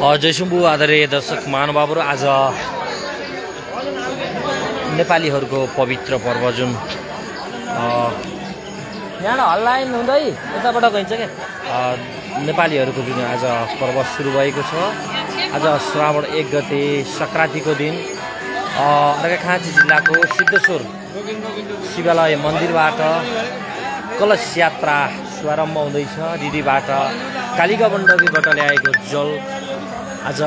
जयसुम्बु आदरणीय दर्शक महानुभावहरू आज नेपालीहरूको पवित्र पर्व जुन यहाँ हल्लाइन हुँदै यताबाट गइन्छ क्या नेपालीहरूको जुन आज पर्व सुरु भएको छ आज श्रावण एक गते सङ्क्रान्तिको दिन। अर्घाखाँची जिल्लाको सिद्धेश्वर शिवालय मन्दिरबाट कलश यात्रा शुभारम्भ हुँदैछ। दिदीबाट कालिका मण्डपीबाट ल्याएको जल आज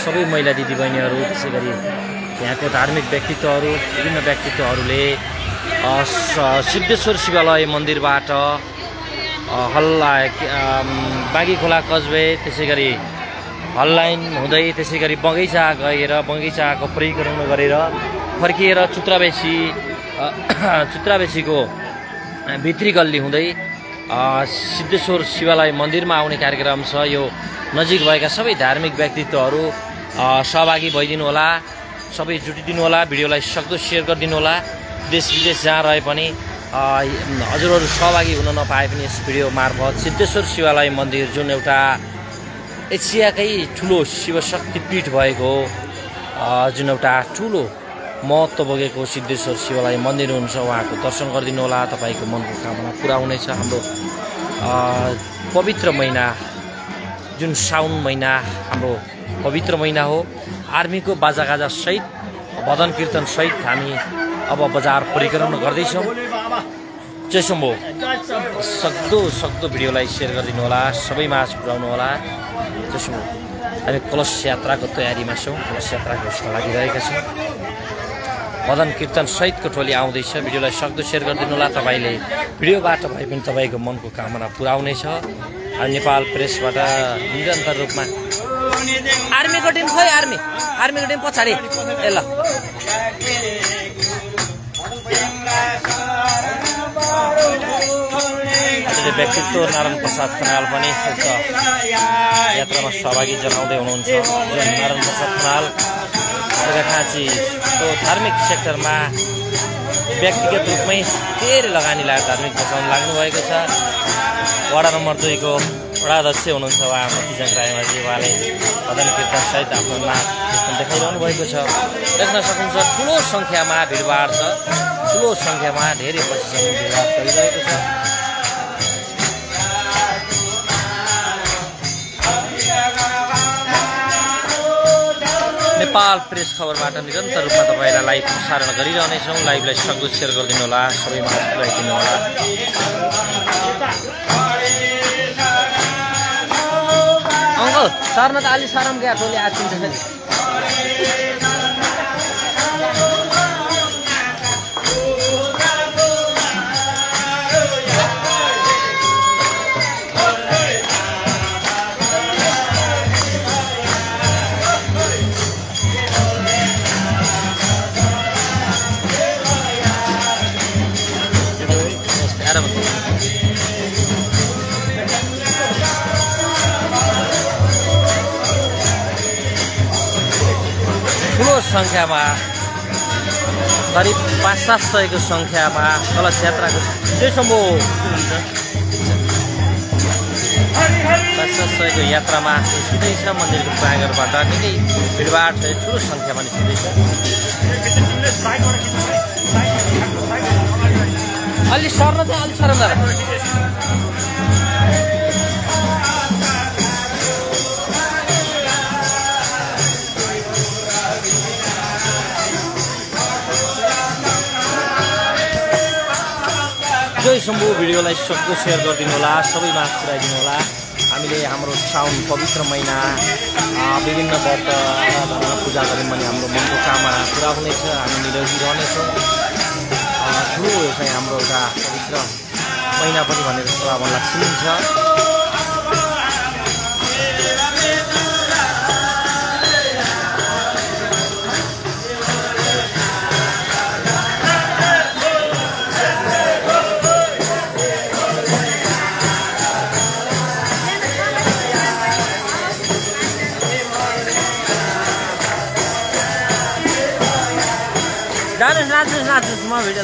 सबै महिला दिदीबहिनीहरू त्यसै गरी यहाँको धार्मिक व्यक्तित्वहरू विभिन्न व्यक्तित्वहरूले सिद्धेश्वर शिवालय मन्दिरबाट हल्ला बाँकी खोला कस्बे त्यसै गरी हल्लाइन हुँदै त्यसै गरी बगैँचा गएर बगैँचाको परिक्रमा गरेर फर्किएर चुत्राबेसी चुत्राबेसीको भित्री गल्ली हुँदै सिद्धेश्वर शिवालय मन्दिरमा आउने कार्यक्रम छ। यो नजिक भएका सबै धार्मिक व्यक्तित्वहरू सहभागी भइदिनु होला सबै जुटिदिनु होला भिडियोलाई सक्दो सेयर गरिदिनु होला देश विदेश जहाँ रहे पनि हजुरहरू सहभागी हुन नपाए पनि यस भिडियो मार्फत सिद्धेश्वर शिवालय मन्दिर जुन एउटा एसियाकै ठुलो शिवशक्तिपीठ भएको अ, जुन एउटा ठुलो महत्त्व बोकेको सिद्धेश्वर शिवालय मन्दिर हुन्छ उहाँको दर्शन गरिदिनु होला तपाईँको मनको कामना पुरा हुनेछ। हाम्रो पवित्र महिना जुन साउन महिना हाम्रो पवित्र महिना हो। आर्मीको बाजागाजा सहित भजन कीर्तन सहित हामी अब बजार परिक्रमा गर्दैछौँ। जयसम्भो सक्दो सक्दो भिडियोलाई सेयर गरिदिनु होला सबै माझ पुर्याउनु होला। जसमा हामी कलश यात्राको तयारीमा छौँ कलश यात्राको लागिरहेका छौँ। भजन कीर्तन सहितको टोली आउँदैछ। भिडियोलाई सक्दो सेयर गरिदिनु होला तपाईँले। भिडियोबाट भए पनि तपाईँको मनको कामना पुऱ्याउनेछ अनि नेपाल प्रेसबाट निरन्तर रूपमा आर्मीको टिम खोइ आर्मी। आर्मीको टिम पछाडि। ए ल। व्यक्तित्व नारायण प्रसाद खनाल पनि यात्रामा सहभागी जनाउँदै हुनुहुन्छ। नारायण प्रसाद खनाल। खाँचीको धार्मिक सेक्टरमा व्यक्तिगत रूपमै धेरै लगानी लगाएर धार्मिक बचाउन लाग्नुभएको छ। वडा नम्बर दुईको वडाध्यक्ष हुनुहुन्छ उहाँ मतिजङ रायमाझी। उहाँले भजन कीर्तन सहित आफ्नो कीर्तन देखाइरहनु भएको छ। देख्न सक्नुहुन्छ ठुलो सङ्ख्यामा भिडभाड छ। ठुलो सङ्ख्यामा धेरै पछिसम्म भिडभाड चलिरहेको छ। नेपाल प्रेस खबरबाट निरन्तर रूपमा तपाईँलाई लाइभ प्रसारण गरिरहनेछौँ। लाइभलाई सक्दो सेयर गरिदिनु होला सबैमा पुऱ्याइदिनु होला। अङ्कल सार्न त अलि सारम टोली सङ्ख्यामा करिब पाँच सात सयको सङ्ख्यामा कलश यात्राको त्यसम्म पाँच सात सयको यात्रामा निस्किँदैछ मन्दिरको प्राङ्गणबाट। निकै भिडभाड छ ठुलो सङ्ख्यामा निस्किँदैछ अलि सर्न चाहिँ अलि सरम शम्भु भिडियोलाई सक्दो सेयर गरिदिनु होला सबैमा पुऱ्याइदिनु होला। हामीले हाम्रो साउन पवित्र महिना विभिन्न व्रत पूजा गऱ्यौँ भने हाम्रो मनको कामना पुरा हुनेछ हामी निरोगी रहनेछौँ। ठुलो यो चाहिँ हाम्रो एउटा पवित्र महिना पनि भनेर श्रावणलाई चिनिन्छ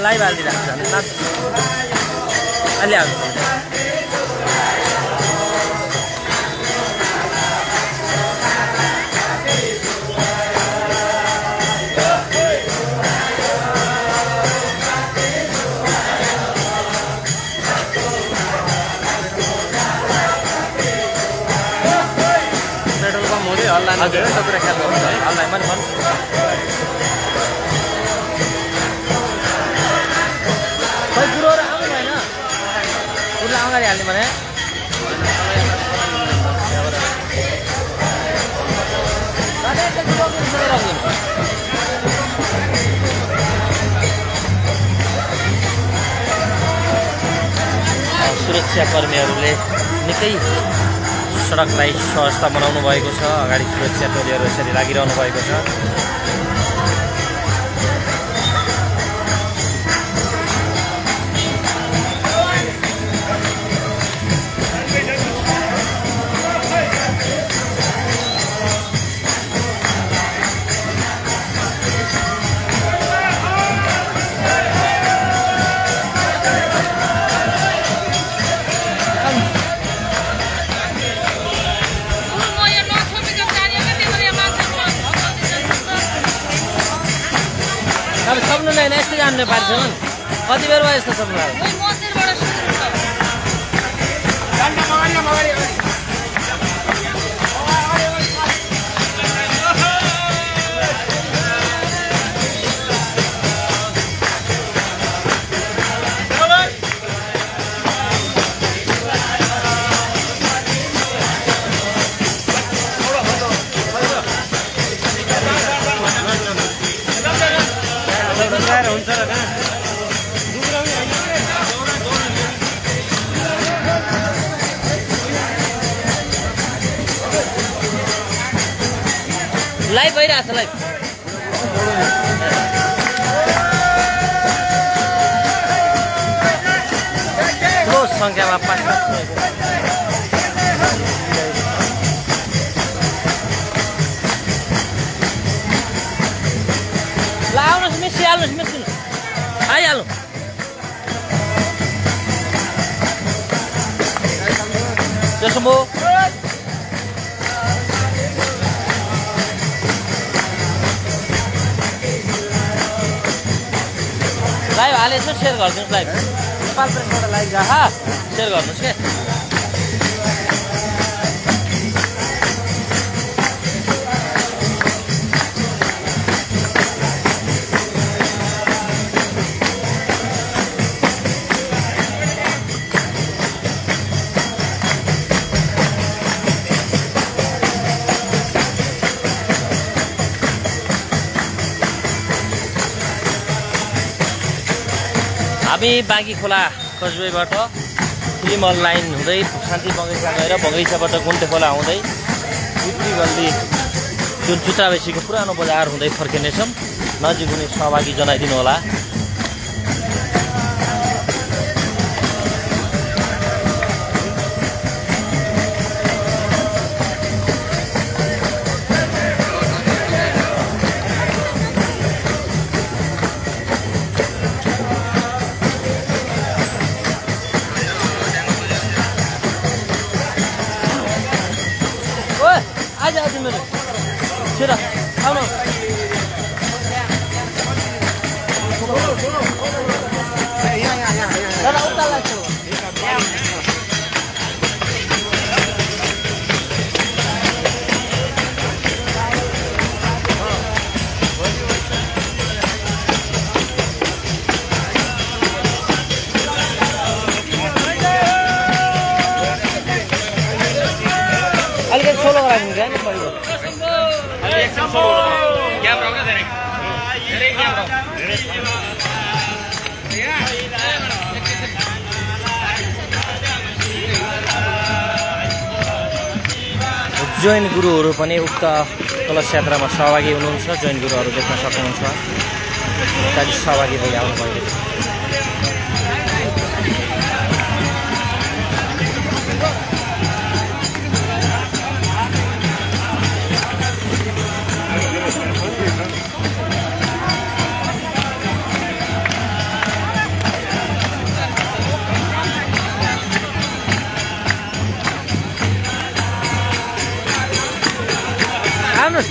लाइभ हालिदिइरहेको छ नाच अहिले हाल्नु हजुर सबै राख्नु हल्ला मन मन सुरक्षाकर्मीहरूले निकै सडकलाई सहजता बनाउनु भएको छ। अगाडि सुरक्षा टोलीहरू यसरी लागिरहनु भएको छ। नै। यस्तो जानु नेपालीसम्म कति बेर भयो। यस्तो सक्नु हुन्छ र लाइभ भइरहेको छ लाइभ सङ्ख्यामा पाठ म लाइभ हालेछ सेयर गरिदिनुहोस् लाइभ नेपाल प्रेसबाट लाइभ सेयर गर्नुहोस् के? हामी बाँकी खोला कजवेबाट फिलिमल लाइन हुँदै शान्ति बगैँचा गएर बगैँचाबाट गुन्टे खोला आउँदै भित्री गल्ली जुन चुत्राबेसीको पुरानो बजार हुँदै फर्किनेछौँ। नजिक हुने सहभागी जनाइदिनु होला। Get up. Come on. Jain गुरुहरू पनि उक्त कलश यात्रामा सहभागी हुनुहुन्छ। जैन गुरुहरू देख्न सक्नुहुन्छ। सहभागी भइ आउनुभएको छ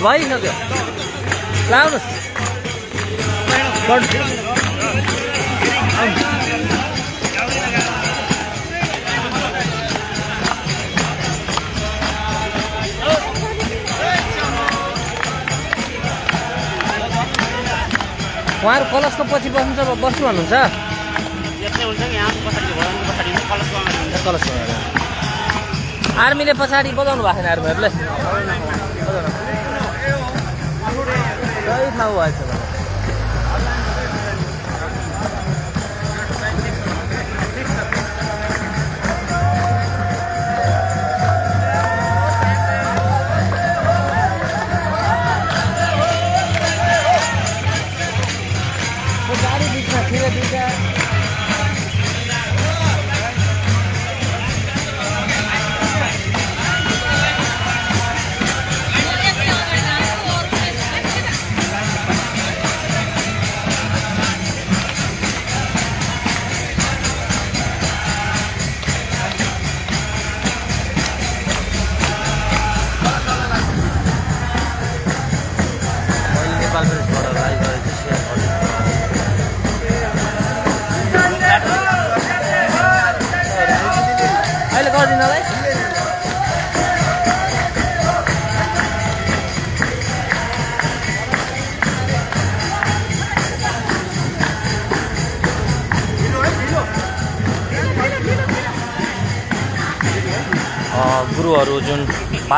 लाउनुहोस् भइसक्यो लाउनुहोस् उहाँहरू कलसको पछि बस्नुहुन्छ बस्नु भन्नुहुन्छ आर्मीले पछाडि बजाउनु भएको छैन आर्मीहरूले? हुआ है सब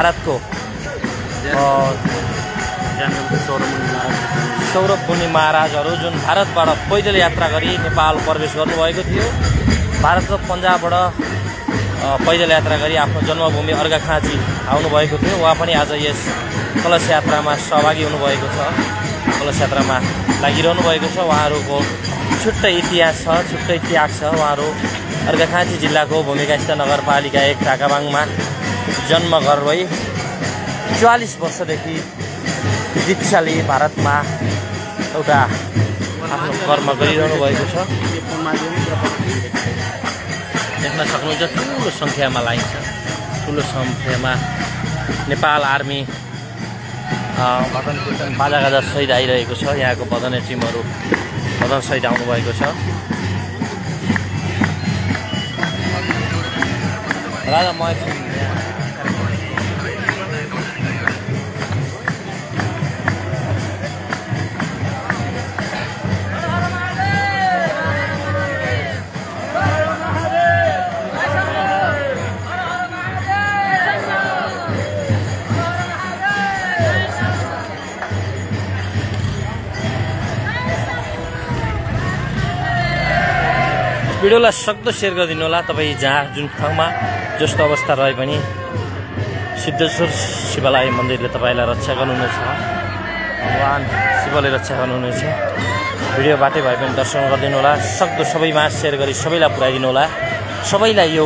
भारतको सौरभ मुनि महाराजहरू जुन भारतबाट पैदल यात्रा गरी नेपाल प्रवेश गर्नुभएको थियो भारतको पन्जाबबाट अ, पैदल यात्रा गरी आफ्नो जन्मभूमि अर्घाखाँची आउनुभएको थियो। उहाँ पनि आज यस कलश यात्रामा सहभागी हुनुभएको छ। कलश यात्रामा लागिरहनु भएको छ। उहाँहरूको छुट्टै इतिहास छ छुट्टै त्याग छ। उहाँहरू अर्घाखाँची जिल्लाको भूमिकास्थ नगरपालिका एक ढाकाबाङमा जन्म भई चालिस वर्षदेखि दीक्षा लिए भारतमा एउटा आफ्नो कर्म गरिरहनु भएको छ। देख्न सक्नुहुन्छ ठुलो सङ्ख्यामा लाइन छ ठुलो सङ्ख्यामा नेपाल आर्मी अ, भदन कीर्तन बाजागाजा सहित आइरहेको छ। यहाँको बदने टिमहरू बदन सहित आउनुभएको छ। राजा म भिडियोलाई सक्दो सेयर गरिदिनु होला तपाईँ जहाँ जुन ठाउँमा जस्तो अवस्था रहे पनि सिद्धेश्वर शिवलाई मन्दिरले तपाईँलाई रक्षा गर्नुहुनेछ। भगवान् शिवले रक्षा गर्नुहुनेछ। भिडियो बाटै भए पनि दर्शन गरिदिनु होला सक्दो सबैमा सेयर गरी सबैलाई पुऱ्याइदिनु होला सबैलाई यो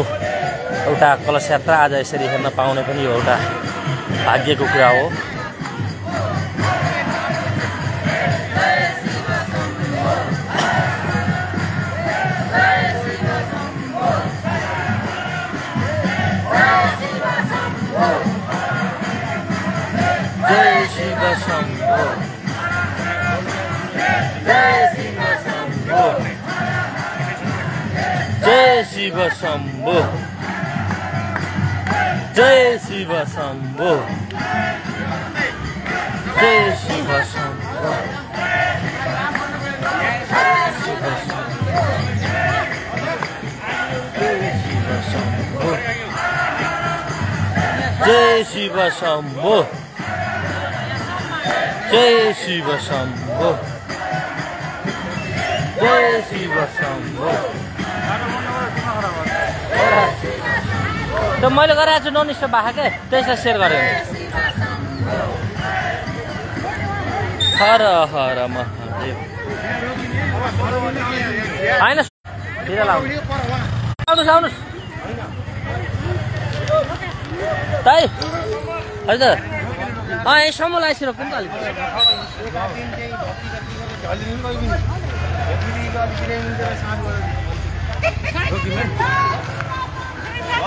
एउटा कलश यात्रा आज यसरी हेर्न पाउने पनि यो एउटा भाग्यको कुरा हो। शिव शम्भो। जय शिव शम्भो। जय शिव शम्भो। जय शिव शम्भो। जय शिव शम्भो। जय शिव शम्भो। त मैले गराएको छु नन स्टप भएको के त्यसलाई सेयर गरेँ हर हर होइन आउनुहोस् आउनुहोस् दाइ हजुर अँ यहाँसम्म लगाइसिनु कुन अलिक होइन उमेश के त सम्म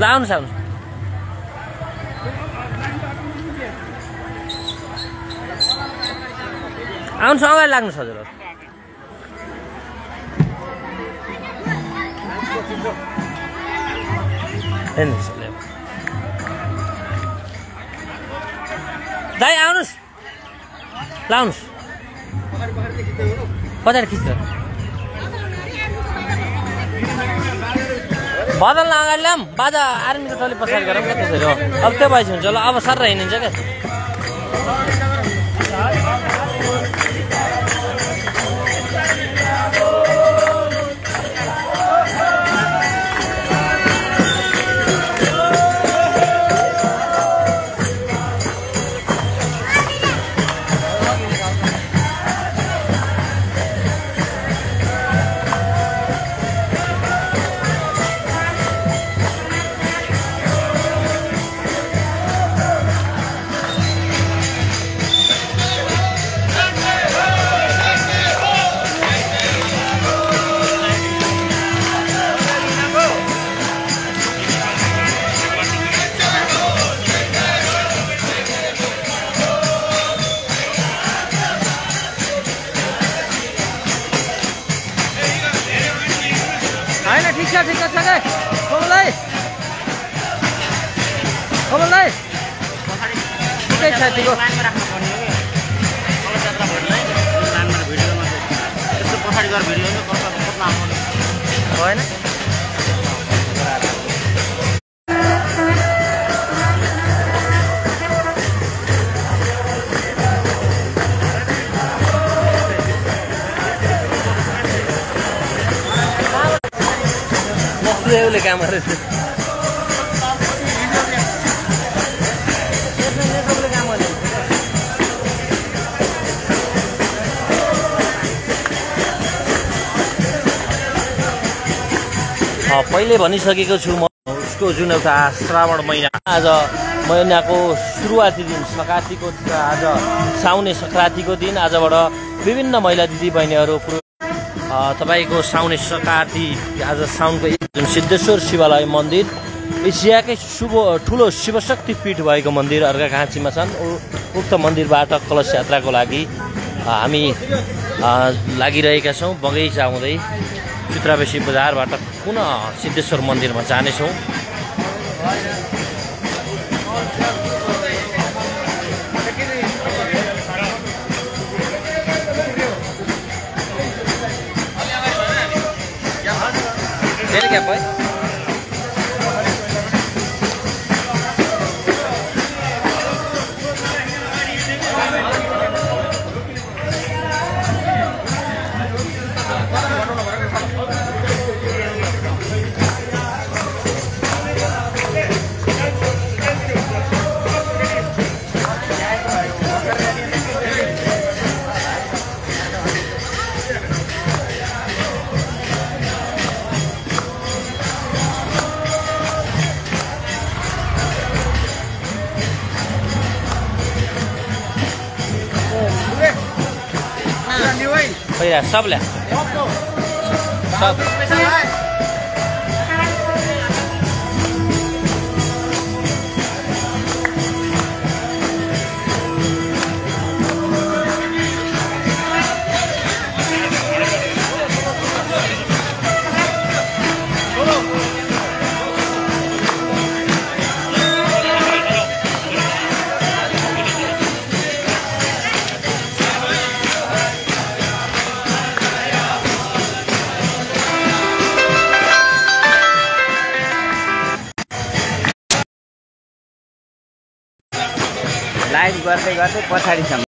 ल आउनुहोस् आउनुहोस् आउनुहोस् अगाडि लाग्नुहोस् हजुर। दाइ आउनुहोस् ल आउनुहोस् पछाडि खिच्छ बदल्न अगाडि ल्याऊँ बाजा आर्मीको टोली पछाडि गरौँ क्या त्यसरी हो। अब त्यो भएपछि हुन्छ ल अब सर हिँडिन्छ क्या छ ठिक छ के कमललाई। कमललाई। ठिकै छ ठिक हो उसले काम गरेको थियो अ, पहिले भनिसकेको छु म उसको जुन एउटा श्रावण महिना आज महिनाको सुरुवाती दिन सकातीको आज साउने सङ्क्रान्तिको दिन आजबाट विभिन्न महिला दिदी बहिनीहरू पुरो अ, तपाईँको साउने सकाती आज साउनको जुन सिद्धेश्वर शिवालय मन्दिर। एसियाकै शुभ ठुलो शिवशक्ति पीठ भएको मन्दिर अर्घाखाँचीमा छन्। उ- उक्त मन्दिरबाट कलश यात्राको लागि हामी लागिरहेका छौँ। बगैँचा आउँदै चित्रावेशी बजारबाट पुनः सिद्धेश्वर मन्दिरमा जानेछौँ। धेरै क्या भाइ सब ल्या सब 我猜你想